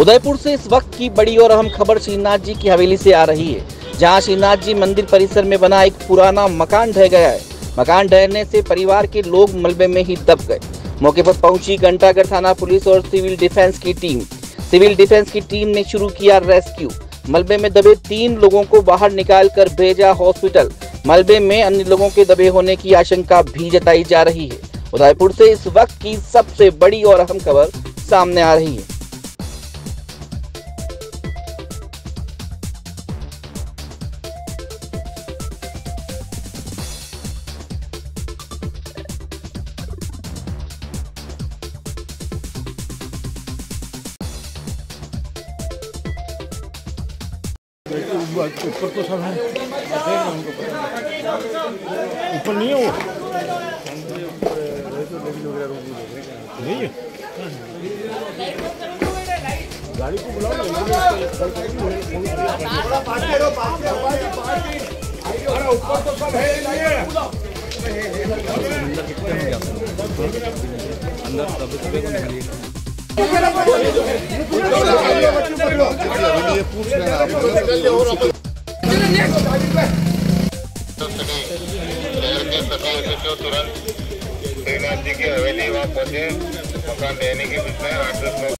उदयपुर से इस वक्त की बड़ी और अहम खबर श्रीनाथ जी की हवेली से आ रही है, जहाँ श्रीनाथ जी मंदिर परिसर में बना एक पुराना मकान ढह गया है। मकान ढहने से परिवार के लोग मलबे में ही दब गए। मौके पर पहुँची घंटागढ़ थाना पुलिस और सिविल डिफेंस की टीम। सिविल डिफेंस की टीम ने शुरू किया रेस्क्यू। मलबे में दबे तीन लोगों को बाहर निकालकर भेजा हॉस्पिटल। मलबे में अन्य लोगों के दबे होने की आशंका भी जताई जा रही है। उदयपुर से इस वक्त की सबसे बड़ी और अहम खबर सामने आ रही है। ऊपर तो सब है ऊपर। नहीं है वो नहीं गाड़ी को बुलाओ ऊपर तो सब है शहर रहे हैं। तुरंत श्रीनाथ जी की हवेली वहाँ पहुँचे मकान देने के विषय आठ